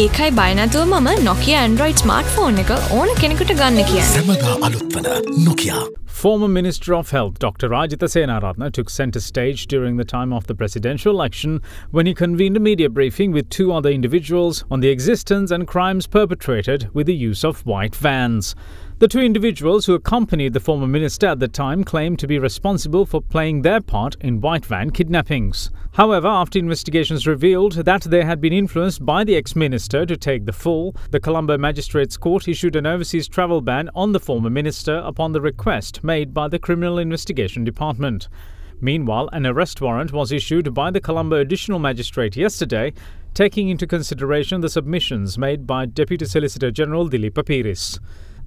ඒකයි බයිනතුව මම නොකිය ඇන්ඩරෝයිඩ් ස්මර්ට් ෆෝන් එක ඕන කෙනෙකුට ගන්න කියන්න. සැමදා අලුත්වන නොකයා. Former Minister of Health Dr. Rajitha Senaratne took centre stage during the time of the presidential election when he convened a media briefing with two other individuals on the existence and crimes perpetrated with the use of white vans. The two individuals who accompanied the former minister at the time claimed to be responsible for playing their part in white van kidnappings. However, after investigations revealed that they had been influenced by the ex minister to take the fall, the Colombo Magistrates Court issued an overseas travel ban on the former minister upon the request made by the Criminal Investigation Department. Meanwhile, an arrest warrant was issued by the Colombo Additional Magistrate yesterday, taking into consideration the submissions made by Deputy Solicitor General Dileepa Peiris.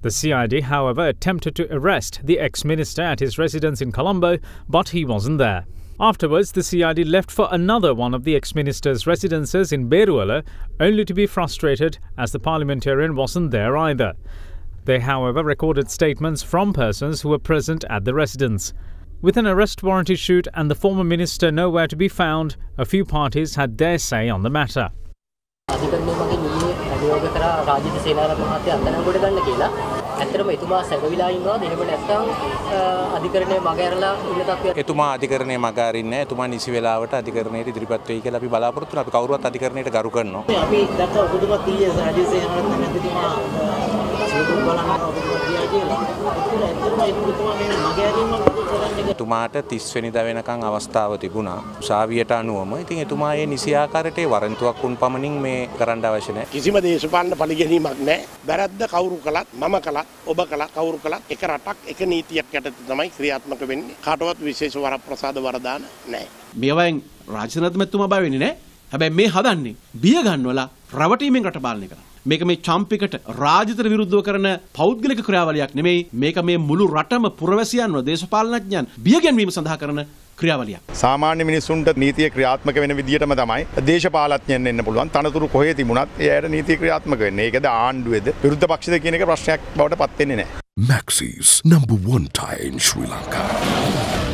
The CID, however, attempted to arrest the ex minister at his residence in Colombo, but he wasn't there. Afterwards, the CID left for another one of the ex minister's residences in Beruwala, only to be frustrated as the parliamentarian wasn't there either. They, however, recorded statements from persons who were present at the residence. With an arrest warrant issued and the former minister nowhere to be found, a few parties had their say on the matter. අධිකරණය මගින් ඊයේ අභියෝග කරා රාජිත සේනාරත්න මහත්තයා අත්අඩංගුවට ගන්න කියලා. ඇත්තටම එතුමා සැඟවිලා ඉන්නවාද? එහෙම නැත්නම් අධිකරණය මගහැරලා ඉන්න තත්ත්වයක් එතුමා අධිකරණය මගාරින්නේ එතුමා නිසි වෙලාවට අධිකරණයට ඉදිරිපත් වෙයි කියලා අපි බලාපොරොත්තු වෙනවා. අපි කවුරුවත් අධිකරණයට ගරු කරනවා. අපි දැක්ක ඔබතුමත් ඊයේ රාජ්‍ය සේනාරත්න මැතිතුමා එතුමාට 30 වෙනිදා වෙනකන් අවස්ථාව තිබුණා. උසාවියට අනුවම. ඉතින් එතුමා ඒ නිසි ආකාරයට වරන්තුවක් උන් පමණින් මේ කරන්න අවශ්‍ය නැහැ. කිසිම දේශපාලන පරිගැනීමක් නැහැ. වැරද්ද කවුරු කළත් මම කළත් ඔබ කළත් කවුරු කළත් එක රටක් එක නීතියක් යටතේ තමයි ක්‍රියාත්මක වෙන්නේ. කාටවත් විශේෂ වරප්‍රසාද වරදාන නැහැ. මේවයෙන් රාජනත්මැතුමා බය වෙන්නේ නැහැ. හැබැයි මේ හදන්නේ බිය ගන්නවලා රවටීමෙන් රට පාලනය කරන්න. මේක මේ චම්පිකට රාජතර විරුද්ධව කරන පෞද්ගලික ක්‍රියාවලියක් නෙමෙයි මේක මේ මුළු රටම පුරවැසියන්ව දේශපාලනඥයන් බිය ගැන්වීම සඳහා කරන ක්‍රියාවලියක්. සාමාන්‍ය මිනිසුන්ට නීතිය ක්‍රියාත්මක වෙන විදිහටම තමයි දේශපාලඥයන් එන්න පුළුවන් තනතුරු කොහේ තිබුණත් එයාට නීතිය ක්‍රියාත්මක වෙන්නේ. ඒකද ආණ්ඩුවේද විරුද්ධ පක්ෂද කියන එක ප්‍රශ්නයක් බවට පත් වෙන්නේ නැහැ. Maxis number one tire in Sri Lanka.